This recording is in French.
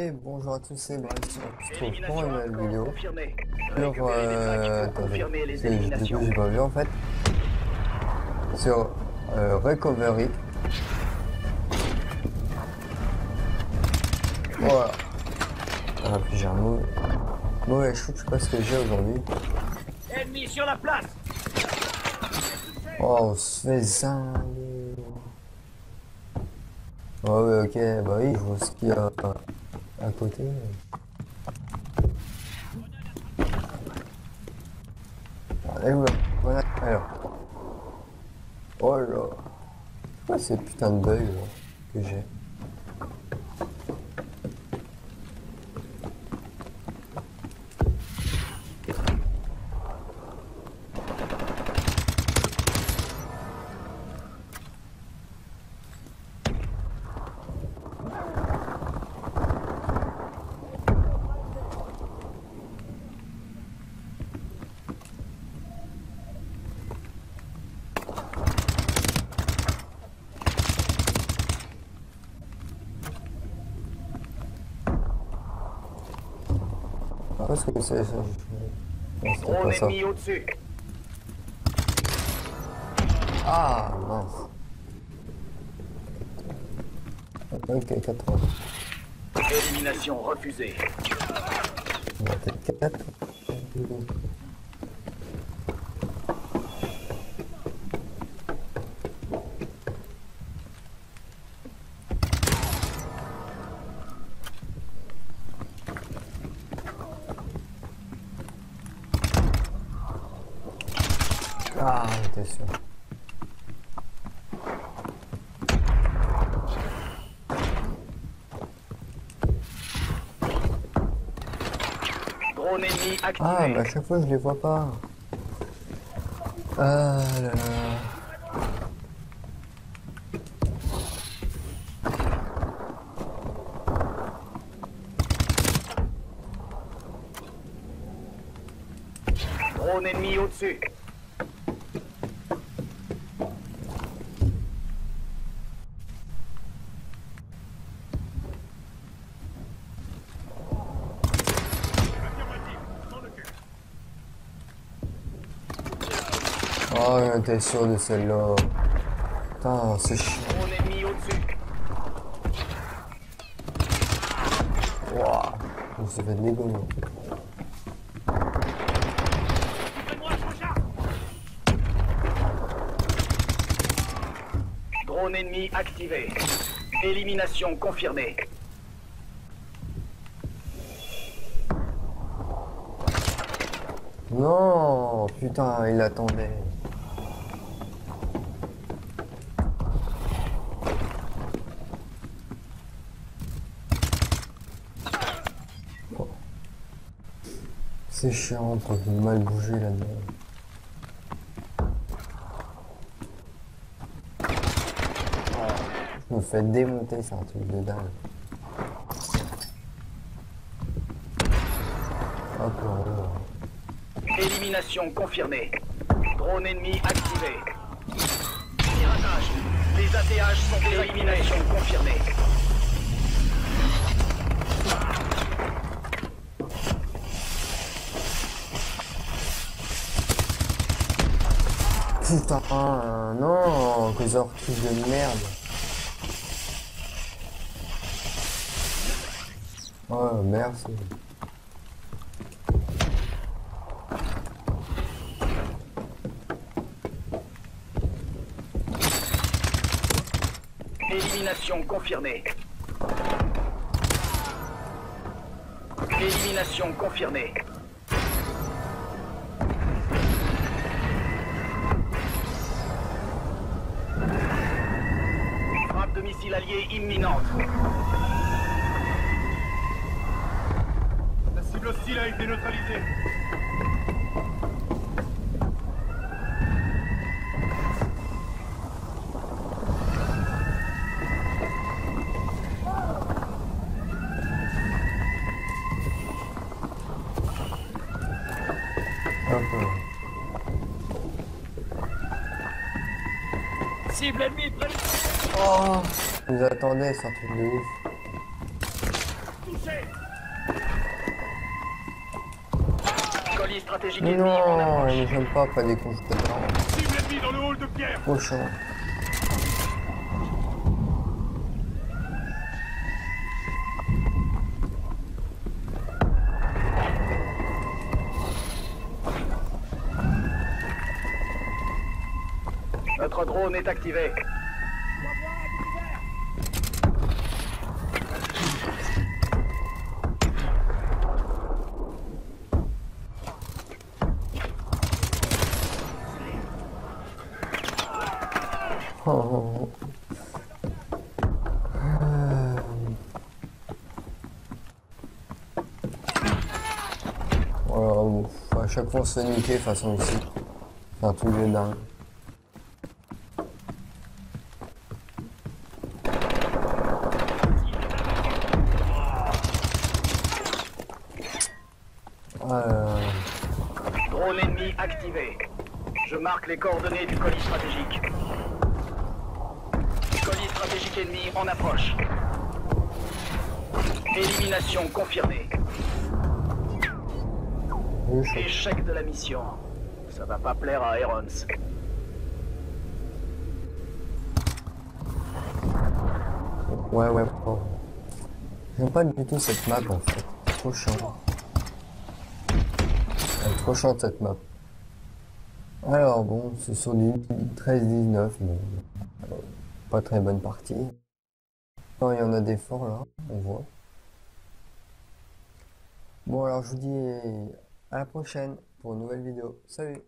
Et bonjour à tous, c'est Bryce, on se retrouve pour une nouvelle vidéo sur... Euh, attendez, du coup j'ai pas vu en fait. Sur euh, Recovery. Voilà. Ah, puis j'ai un mauvais, mauvais shoot, je sais pas ce que j'ai aujourd'hui. Ennemi sur la place Oh, on se fait zinguer. Ouais, ouais, ok, bah oui, je vois ce qu'il y a à côté. Allez, ouais, voilà, alors. Oh là. C'est quoi ces putains de bugs là, que j'ai? Qu'est-ce que c'est ça Non, pas ça. ennemi au-dessus. Ah, mince. Ok, 80. Élimination refusée. On va peut-être 4. Ah, t'es sûr. Drone ennemi activé. Ah, mais à chaque fois je les vois pas. Ah là là. Drone ennemi au-dessus. Oh, t'es sûr de celle-là. Putain, c'est chiant. Drone ennemi au-dessus. Wouah. On s'est fait dégommer. Drone ennemi activé. Élimination confirmée. Non, putain, il attendait. C'est chiant quand il mal bouger là-dedans. Je me fais démonter, c'est un truc de dingue. Hop là. Élimination confirmée. Drone ennemi activé. Piratage. Les ATH sont des éliminations confirmées. Putain, non, que orties de merde. Oh, merci. Élimination confirmée. Élimination confirmée. De missile allié imminente. La cible hostile a été neutralisée. Cible ennemie, près Oh Je vous attendais, c'est un truc de ouf. Colis stratégique non, ennemi, on approche. ils ne pas, pas des cons, Cible ennemie dans le hall de pierre Au champ. Notre drone est activé. Oh, à chaque fois on se façon ici. C'est un truc de. Euh, Drone ennemi activé. Je marque les coordonnées du colis stratégique. Colis stratégique ennemi en approche. Élimination confirmée. oui, Échec de la mission. Ça va pas plaire à Irons. Ouais, ouais, bon. J'aime pas du tout cette map en fait. Trop chiant. Trop chiante cette map. Alors bon, ce sont du 13-19, bon. euh, Pas très bonne partie. Non, il y en a des forts là, on voit. Bon alors je vous dis à la prochaine pour une nouvelle vidéo. Salut